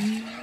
Mm-hmm.